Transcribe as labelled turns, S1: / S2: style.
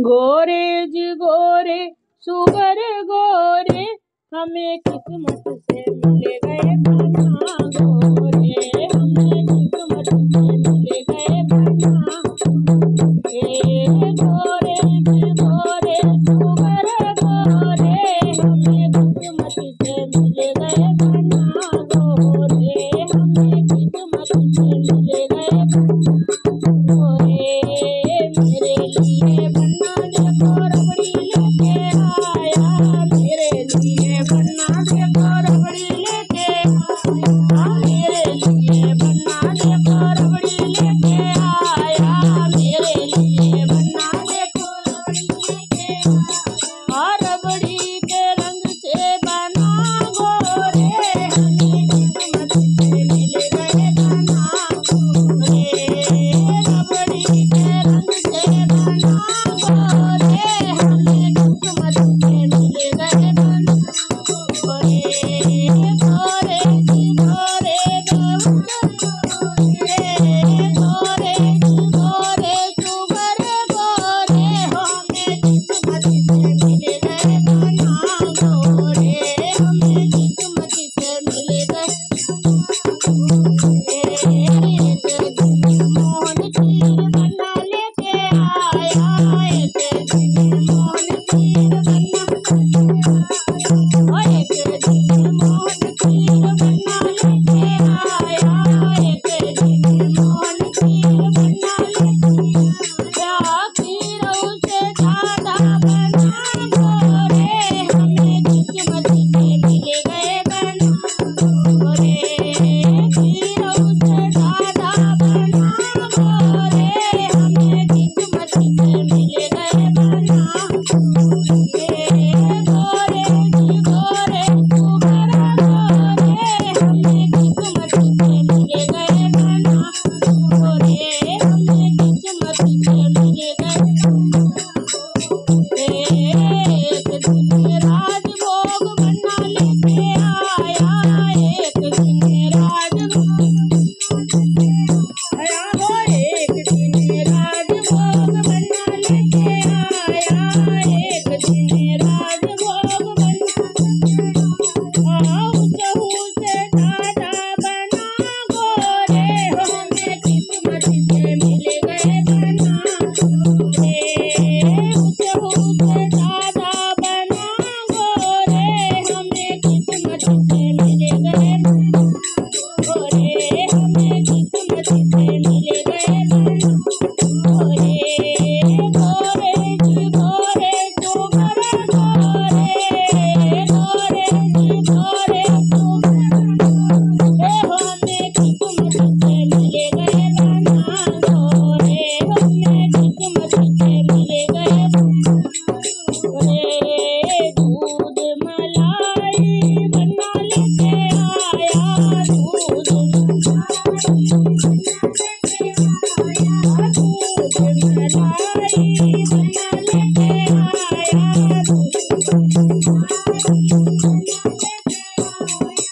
S1: गोरे जी गोरे sugar गोरे हमें किस्मत से मिल गए।